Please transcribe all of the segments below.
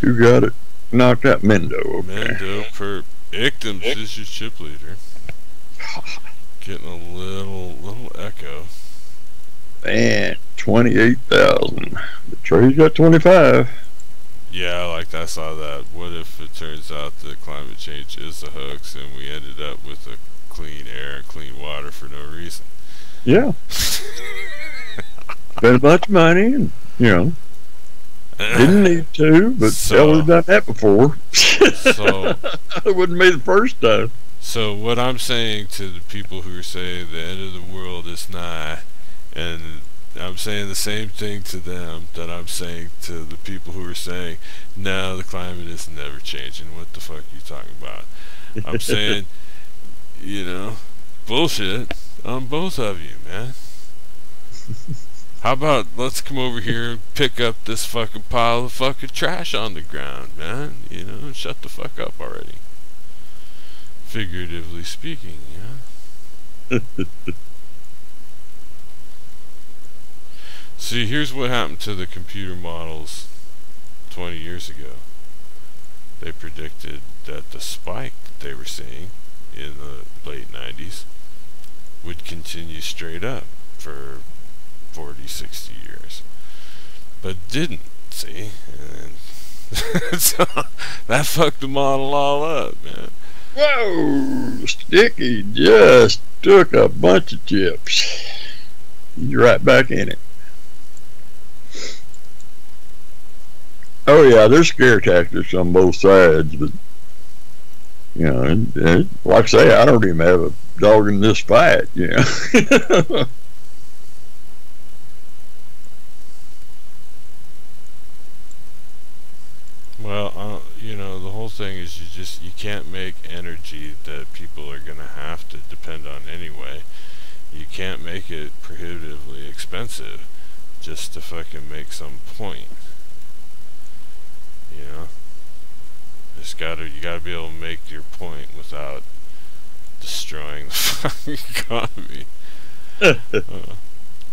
Who got it knocked out? Mendo. Okay. Mendo per Ictams is your chip leader. Getting a little little echo. Man, twenty-eight thousand. But Trey's got twenty-five. Yeah, like I saw that. What if it turns out that climate change is a hoax and we ended up with a clean air and clean water for no reason? Yeah. Spent a bunch of money and you know didn't need to, but So- we've done that before. So it wouldn't be the first time. So what I'm saying to the people who are saying the end of the world is nigh, and I'm saying the same thing to them that I'm saying to the people who are saying, no, the climate is never changing. What the fuck are you talking about? I'm saying, you know, bullshit on both of you, man. How about let's come over here and pick up this fucking pile of fucking trash on the ground, man? You know, shut the fuck up already figuratively speaking, yeah. See, here's what happened to the computer models 20 years ago. They predicted that the spike that they were seeing in the late 90s would continue straight up for 40, 60 years. But didn't, see? So that fucked the model all up, man. Whoa! Sticky just took a bunch of chips. You're right back in it. Oh yeah, there's scare tactics on both sides, but you know, and, and like I say, I don't even have a dog in this fight. You know. Well, uh, you know, the whole thing is you just you can't make energy that people are going to have to depend on anyway. You can't make it prohibitively expensive just to fucking make some point. You know? Just gotta you gotta be able to make your point without destroying the fucking economy. uh,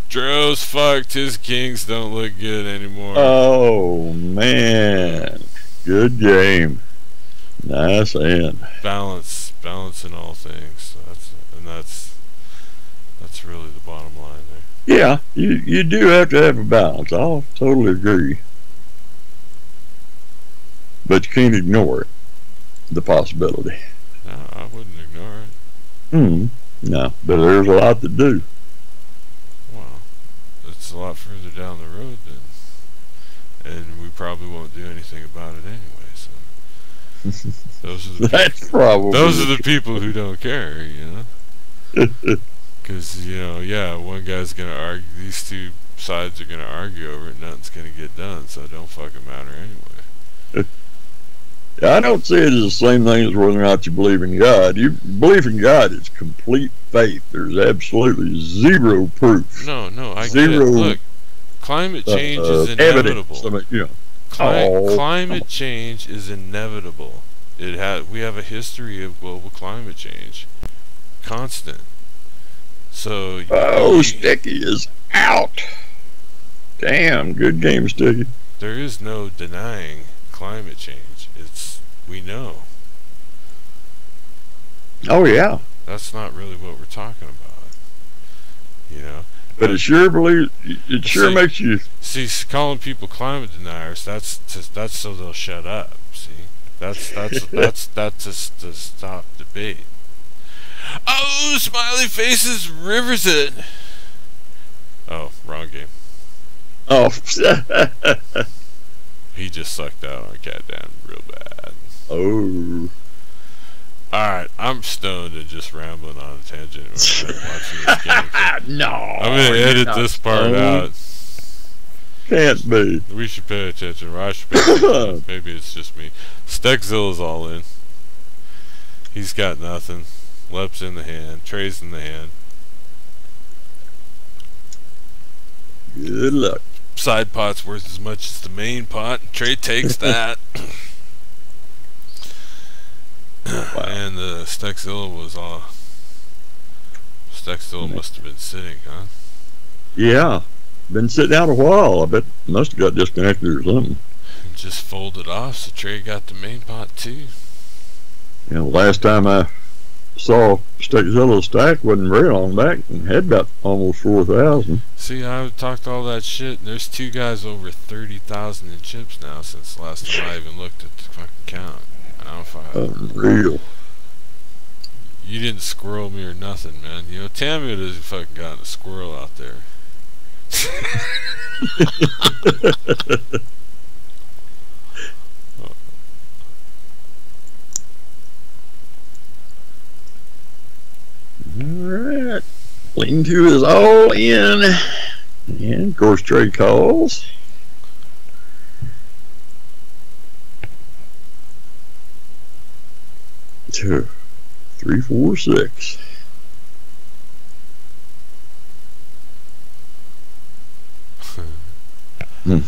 Dro's fucked. His kings don't look good anymore. oh man, good game. Nice end. balance, balance in all things. That's and that's that's really the bottom line there. Yeah, you you do have to have a balance. I'll totally agree. But you can't ignore it. The possibility. No, I wouldn't ignore it. Hmm. No, but there's a lot to do. Well, it's a lot further down the road than, and probably won't do anything about it anyway. So those are the That's probably those are the people who don't care, you know. Because you know, yeah, one guy's gonna argue. These two sides are gonna argue over it. Nothing's gonna get done, so it don't fucking matter anyway. I don't see it as the same thing as whether or not you believe in God. You believe in God is complete faith. There's absolutely zero proof. No, no, I Zero. Look, climate Uh, change uh, is evidence. inevitable. I mean, you know, Cli- Oh, climate change is inevitable. It ha- we have a history of global climate change, constant. So oh, you- Sticky is out. Damn, good game, Sticky. there is no denying climate change. It's we know. Oh yeah, That's not really what we're talking about. You know. But it sure believe it sure See- makes you. See, calling people climate deniers, that's to, that's so they'll shut up. See, that's that's that's that's just to stop debate. Oh, smiley faces, rivers it. Oh, wrong game. Oh, He just sucked out on Cat real bad. oh. All right, I'm stoned and just rambling on a tangent watching this game. no, I'm gonna edit this part stoned. out. Can't be. We should pay attention. Raj should. Maybe it's just me. Steckzilla's all in. He's got nothing. Lep's in the hand. Trey's in the hand. Good luck. Side pot's worth as much as the main pot. Trey takes that. And the Steckzilla was all. Steckzilla mm. must have been sitting, huh? Yeah, been sitting out a while. I bet must have got disconnected or something. just folded off, so Trey got the main pot too. You know, last time I saw Zillow stack wasn't very long back and had about almost four thousand. See, I talked all that shit, and there's two guys over thirty thousand in chips now since the last time I even looked at the fucking count. And I don't fucking. Unreal. You didn't squirrel me or nothing, man. You know, Tammy would have fucking gotten a squirrel out there. Alright. Lean to is all in. And of course Trey calls. Two, three, four, six. Hmm.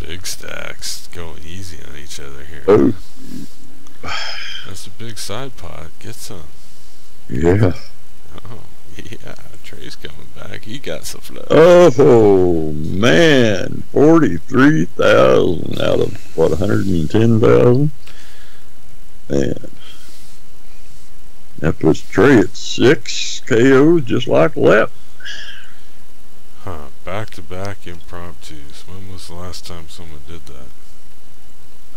Big stacks going easy on each other here. Oh. That's a big side pot. Get some. Yeah. Oh, yeah. Trey's coming back. He got some flow. Oh man, forty-three thousand out of what, one hundred and ten thousand. Man, that puts Trey at six KOs, just like Lep. Huh. Back to back impromptus. When was the last time someone did that?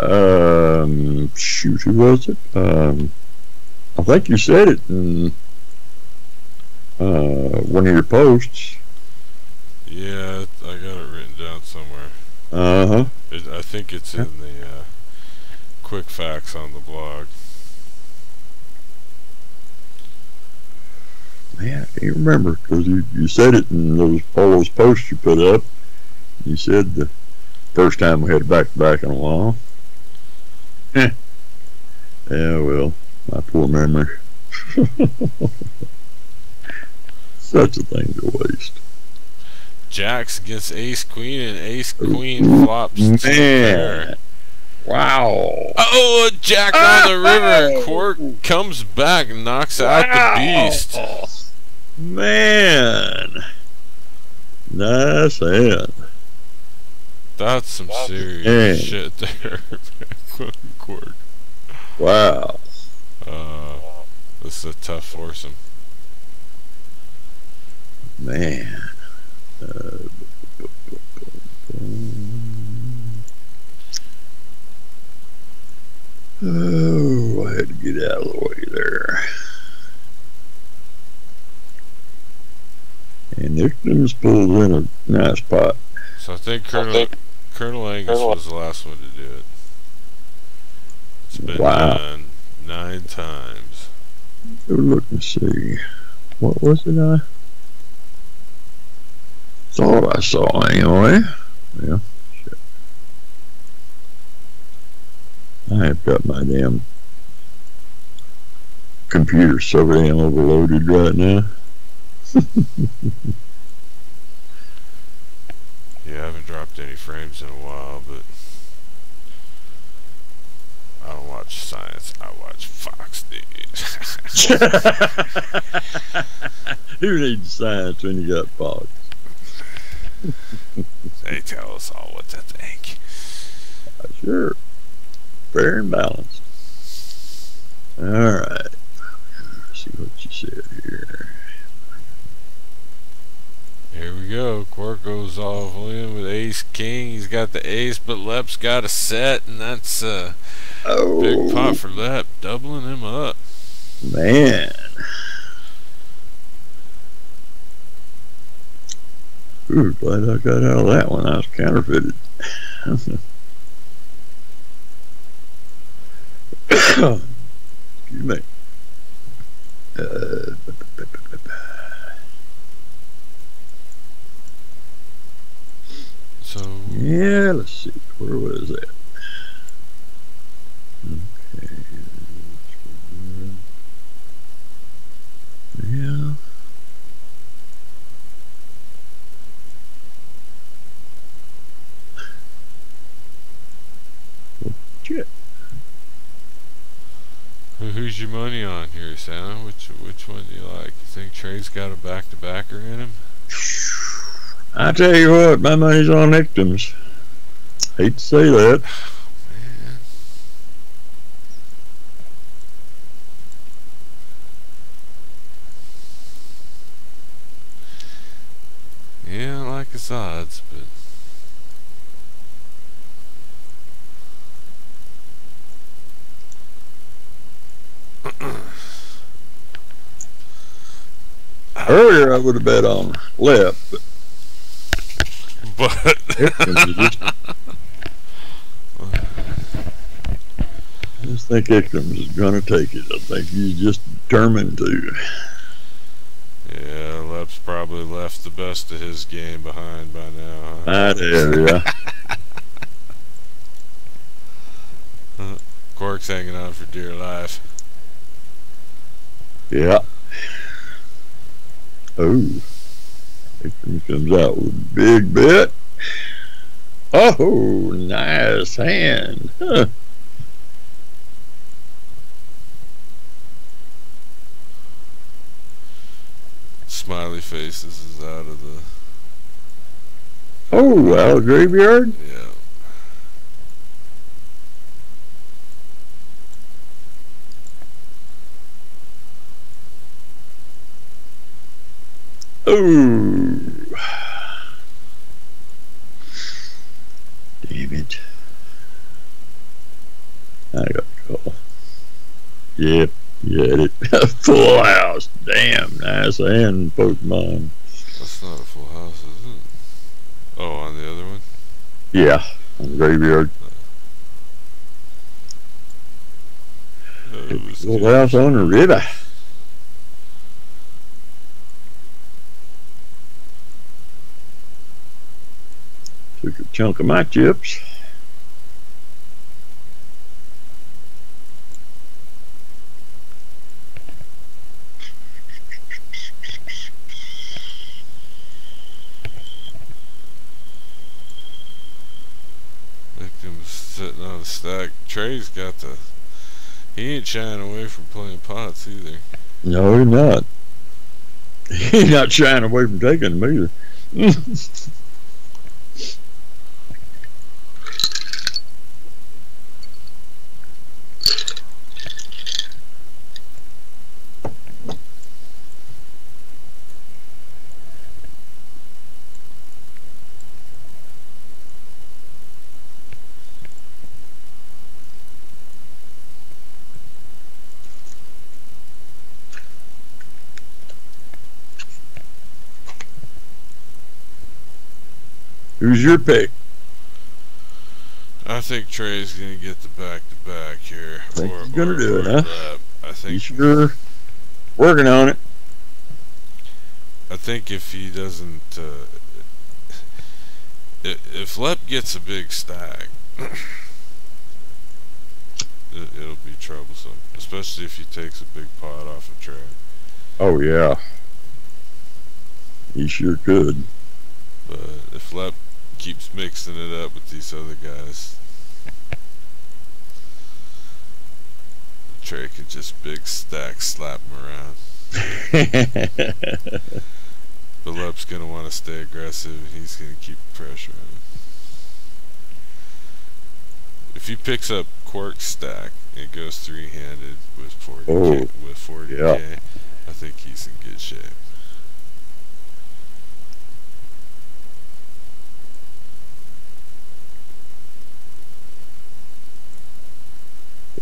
Um, shoot, who was it? Um, I think you said it in uh, one of your posts. Yeah, I got it written down somewhere. Uh huh. It, I think it's in the uh, quick facts on the blog. Man, I can't remember because you, you said it in those all those posts you put up. You said the first time we had back to back in a while. Eh. yeah, well, my poor memory. Such a thing to waste. Jacks against Ace Queen and Ace oh, Queen flops. to the pair. Man, wow. Oh, a Jack on the river. Quark comes back and knocks out the beast. Man, nice hand. That's some serious Dang. shit there. Quark. Wow. Uh, this is a tough foursome. Man. Uh, oh, I had to get out of the way there. And Nicknams in a nice pot. So I think Colonel Colonel Angus was the last one to do it. It's been Wow. done nine times. Go look and see. What was it I thought I saw anyway? Yeah, shit. I have got my damn computer so damn overloaded right now. Yeah, I haven't dropped any frames in a while, but I don't watch science. I watch Fox News. Who needs science when you got Fox? they tell us all what to think. Uh, sure. Fair and balanced. Alright. See what you said here. Here we go. Quark goes all in with Ace King. He's got the ace, but Lep's got a set, and that's a Oh, big pot for Lep, doubling him up. man. Ooh, glad I got out of that one. I was counterfeited. Excuse me. Uh, So yeah, let's see. Where was that? Okay. Yeah. Who's your money on here, Santa? Which which one do you like? You think Trey's got a back to backer in him? I tell you what, my money's on Ictums. hate to say that. Yeah, I like his odds, but Earlier I would have bet on Lep, but but Ekstrom's is just, I just think Ekstrom's is going to take it. I think he's just determined to. yeah, Lep's probably left the best of his game behind by now. Huh? Do, yeah. Quark's hanging on for dear life. Yeah. Oh. Ekstrom comes out with a big bit. Oh, nice hand. Huh. Smiley faces is out of the Oh, out of the graveyard? yeah. Oh. Damn it. I got call. Yep, you had it. Full house. Damn, nice hand, Pokemon. That's not a full house, is it? Oh, on the other one? Yeah, on the graveyard. Oh, it was Full house on the river. Took a chunk of my chips. Victim's sitting on a stack. Trey's got the. He ain't shying away from playing pots either. No, he's not. He's not shying away from taking them either. Who's your pick? I think Trey's gonna get the back to back here. Think he's gonna do it, or huh? Lep. I You think sure? Working on it. I think if he doesn't, uh, if Lep gets a big stack, it, it'll be troublesome, especially if he takes a big pot off of Trey. Oh yeah. He sure could. But if Lep keeps mixing it up with these other guys, Trey can just big stack slap him around. But Lep's gonna want to stay aggressive. He's gonna keep pressure on him. If he picks up Quark's stack it goes three-handed with 40 Oh, with 40k, yeah. I think he's in good shape.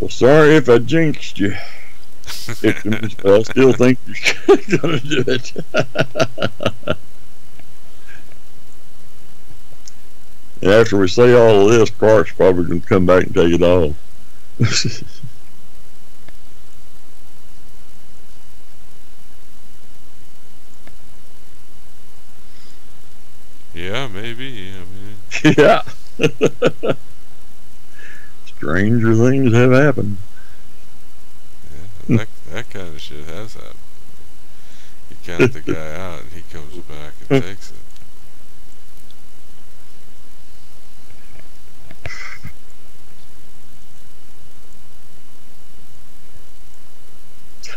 Well, sorry if I jinxed you. Victims, but I still think you're gonna do it. And After we say all of this, Clark's probably gonna come back and take it all. Yeah, maybe. I mean, yeah. Stranger things have happened. yeah, that that kind of shit has happened. You count the guy out, and he comes back and takes it.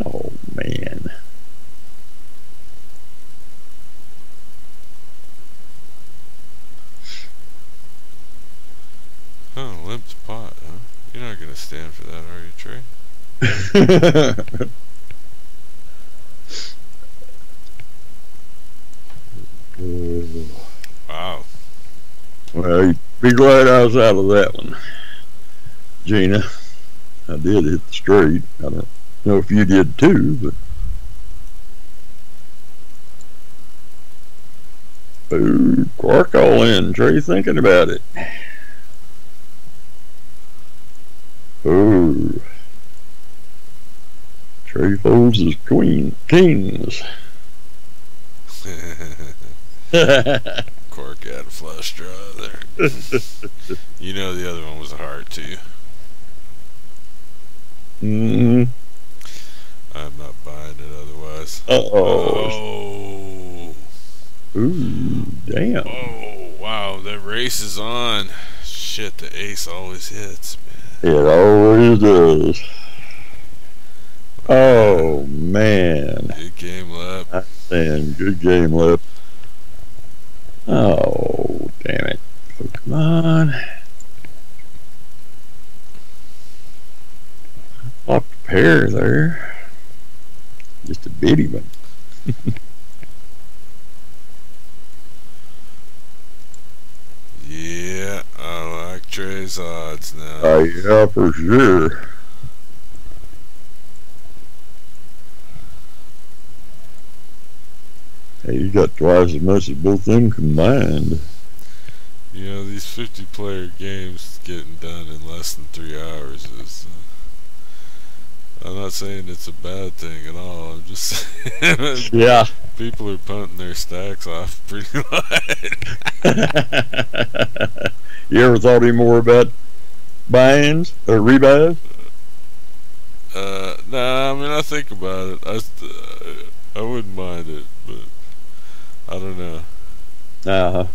Oh man. stand for that, are you, Trey? Wow. Well, you'd be glad I was out of that one, Gina. I did hit the straight. I don't know if you did too, but. Ooh, Quark all in. Trey thinking about it. Ooh. Trey folds his queen kings. Quark had a flush draw there. you know the other one was a heart too. Mm. I'm not buying it otherwise. Uh oh. Oh. Ooh, damn. Oh, wow. That race is on. Shit, the ace always hits, man. It always does. Oh man. Good game Lep. And good game Lep. Oh, damn it. Pokemon. Locked a pair there. Just a bitty one. yeah, I like Trey's odds now. Oh, yeah, for sure. Hey, you got twice as much as both them combined. You know, these 50 player games getting done in less than three hours is. Uh, I'm not saying it's a bad thing at all. I'm just saying. Yeah. People are punting their stacks off pretty light. you ever thought any more about buy-ins or rebuys? Uh, nah, I mean, I think about it. I, uh, I wouldn't mind it, I don't know. Uh-huh.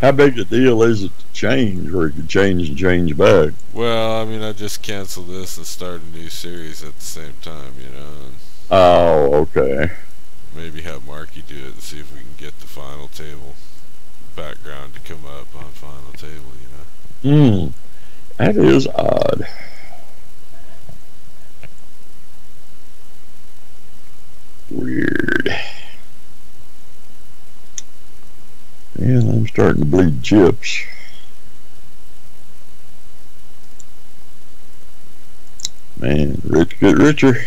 How big a deal is it to change, or you could change and change back? Well, I mean, I just cancel this and start a new series at the same time, you know. Oh, okay. maybe have Marky do it and see if we can get the final table background to come up on final table, you know. Hmm. That is odd. Weird. And I'm starting to bleed chips. Man, rich get richer.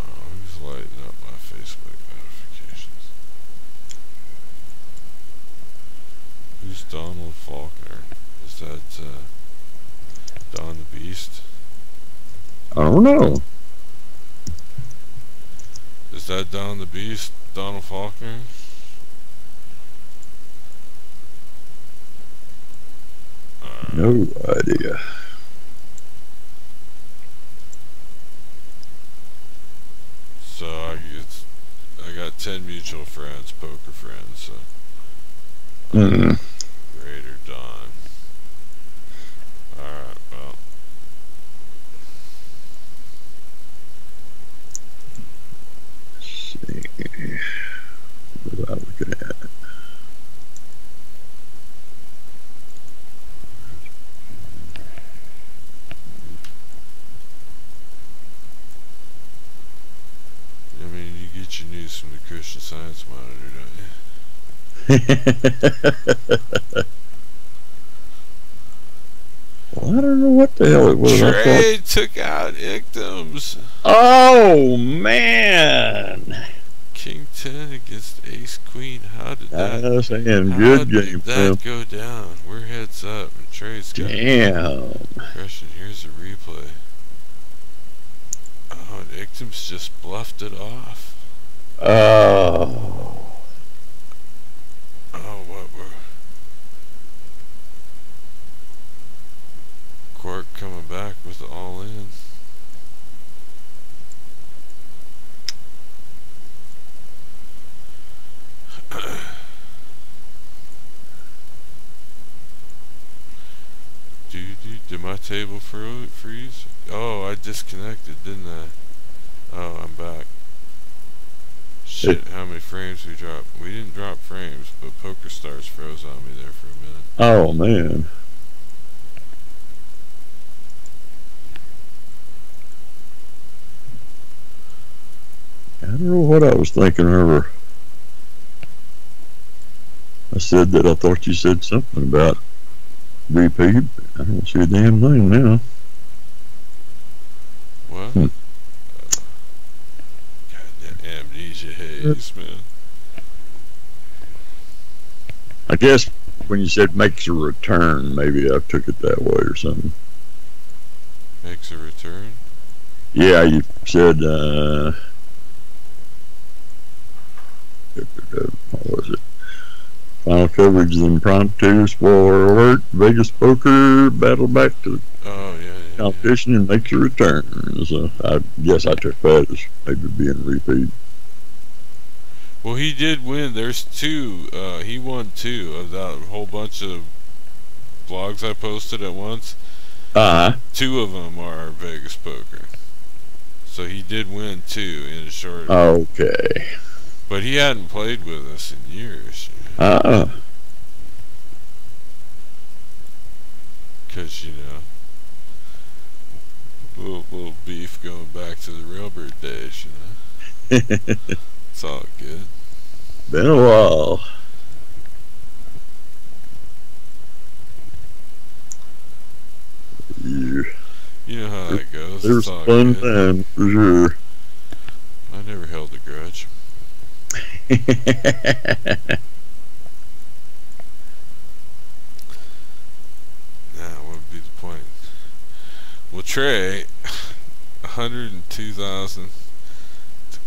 Oh, who's lighting up my Facebook notifications? Who's Donald Faulkner? Is that uh, Don the Beast? I don't know. Is that Don the Beast? Donald Faulkner? No idea. So I I got ten mutual friends, poker friends. So Mm. Raider Don. All right, well, Let's see. What was I looking at? I mean, you get your news from the Christian Science Monitor, don't you? well, I don't know what the hell it was. I thought, Trey took out Ictums. oh man, King ten against Ace Queen. How did that? that's saying how good did game. that go down? We're heads up, and Trey's got Damn. Christian. Here's a replay. Oh, and Ictums just bluffed it off. Oh. Oh, what were Quark coming back with all in? Dude, did my table fro- freeze? Oh, I disconnected, didn't I? Oh, I'm back. Shit, how many frames we dropped? We didn't drop frames, but Poker Stars froze on me there for a minute. Oh man. I don't know what I was thinking of. I said that I thought you said something about VP. I don't see a damn thing now. What? Hmm. Amnesia haze, man. I guess when you said makes a return, maybe I took it that way or something. Makes a return? Yeah, you said, uh, what was it? Final coverage of the impromptu, spoiler alert, Vegas poker, battle back to the Oh, yeah, yeah. yeah. competition and makes a return. So I guess I took that as maybe being repeat. Well, he did win. There's two. Uh, he won two of that whole bunch of blogs I posted at once. Uh huh. Two of them are Vegas poker. So he did win two in a short. Okay. but he hadn't played with us in years. Uh Because, you know, little, little beef going back to the railbird days, you know. It's all good. Been a while. Yeah, You know how that goes. there's fun good. time for sure. I never held a grudge. Nah, what would be the point? Well, Trey, 102,000 to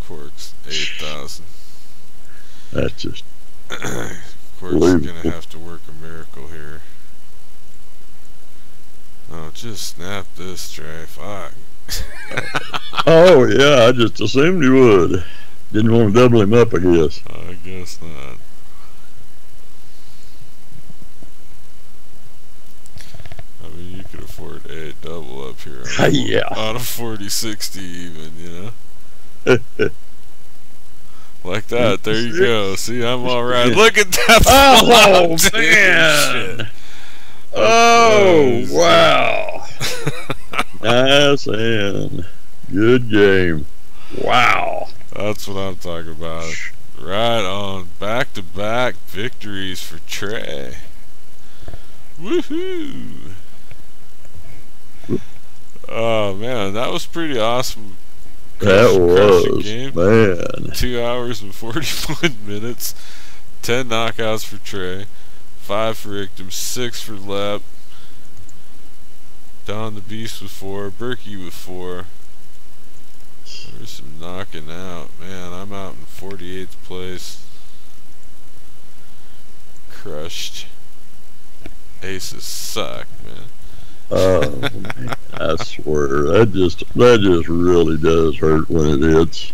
Quark's 8,000. That's just Quark's gonna have to work a miracle here. Oh, just snap this, Trey. Fuck. Oh yeah, I just assumed you would. Didn't want to double him up, I guess. I guess not. I mean, you could afford a double up here. On, Yeah. On a 40 60 even, you know? Like that. There you go. See, I'm alright. Look at that. Oh dude. man! Shit. Oh Oh, wow! nice and good game. Wow! That's what I'm talking about. Right on. Back to back victories for Trey. Woohoo! Oh man, that was pretty awesome. That was game. man. Two hours and 41 minutes. 10 knockouts for Trey. 5 for Ictum. 6 for Lep. Don the Beast with 4. Berkey with 4. There's some knocking out. Man, I'm out in 48th place. Crushed. Aces suck, man. Oh I swear that just that just really does hurt when it hits.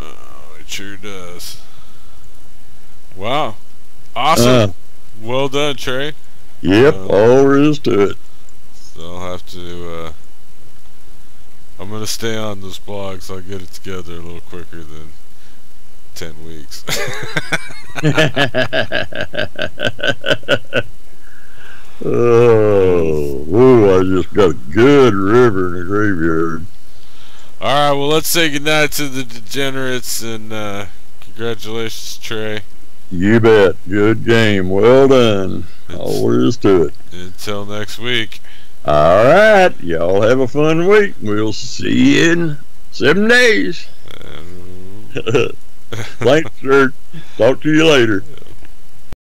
Oh, it sure does. Wow. Awesome. Uh, well done, Trey. yep, Uh, all there is to it. So I'll have to, uh, I'm gonna stay on this blog, so I'll get it together a little quicker than 10 weeks. oh, ooh, I just got a good river in the graveyard. Alright, well, let's say goodnight to the degenerates and, uh, congratulations, Trey. You bet. Good game. Well done. All there is to it. Until next week. All right. Y'all have a fun week. We'll see you in seven days. And Thanks, sir. Talk to you later.